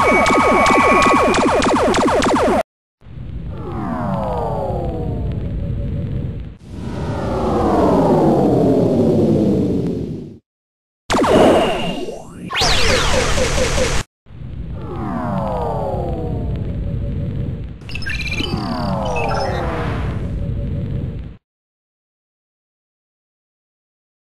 Oh, my God.